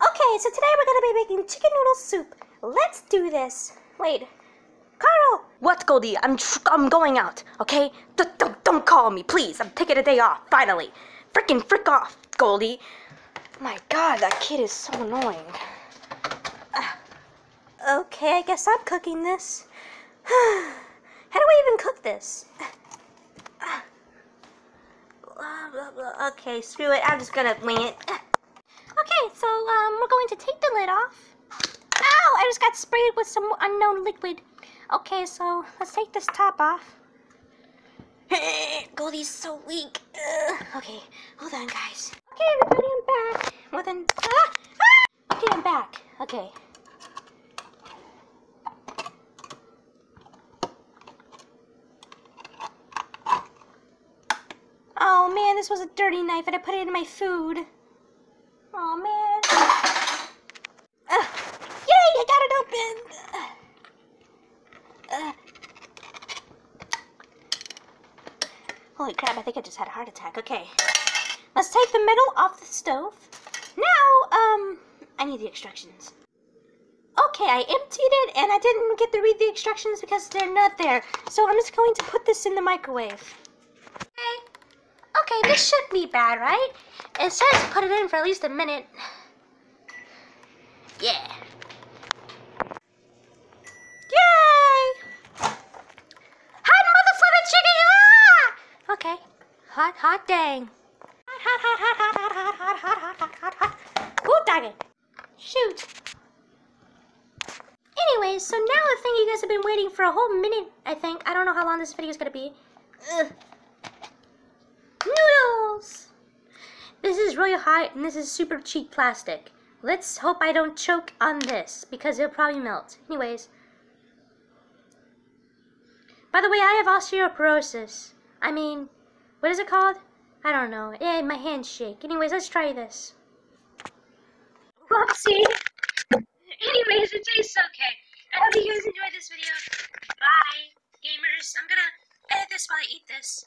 Okay, so today we're gonna be making chicken noodle soup. Let's do this. Wait, Carl. What, Goldie? I'm I'm going out. Okay? D- don't don't call me, please. I'm taking a day off. Finally. Frickin' frick off, Goldie. My God, that kid is so annoying. Okay, I guess I'm cooking this. How do we even cook this? Okay, screw it. I'm just gonna wing it. Okay, so um, we're going to take the lid off. Ow! I just got sprayed with some unknown liquid. Okay, so let's take this top off. Goldie's so weak. Ugh. Okay, hold on, guys. Okay, everybody, I'm back. Well then, ah, ah! Okay, I'm back. Okay. Oh man, this was a dirty knife and I put it in my food. Oh man. Ugh. Yay, I got it open. Ugh. Holy crap, I think I just had a heart attack. Okay. Let's take the middle off the stove. Now, um, I need the instructions. Okay, I emptied it and I didn't get to read the instructions because they're not there. So I'm just going to put this in the microwave. Okay. Okay, this shouldn't be bad, right? It says put it in for at least a minute. Yeah. Hot, hot dang. Hot, hot, hot, hot, hot, hot, hot, hot, hot, hot, hot, hot. Ooh, dang it. Shoot. Anyways, so now the thing you guys have been waiting for a whole minute, I think. I don't know how long this video is going to be. Ugh. Noodles! This is really hot and this is super cheap plastic. Let's hope I don't choke on this because it'll probably melt. Anyways. By the way, I have osteoporosis. I mean, what is it called? I don't know. Yeah, my hands shake. Anyways, let's try this. Whoopsie. Anyways, it tastes okay. I hope you guys enjoyed this video. Bye, gamers. I'm gonna edit this while I eat this.